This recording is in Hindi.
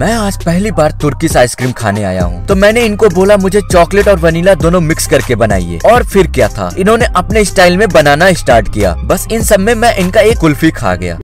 मैं आज पहली बार तुर्किश आइसक्रीम खाने आया हूँ। तो मैंने इनको बोला, मुझे चॉकलेट और वनीला दोनों मिक्स करके बनाइए। और फिर क्या था? इन्होंने अपने स्टाइल में बनाना स्टार्ट किया। बस इन सब में मैं इनका एक कुल्फी खा गया।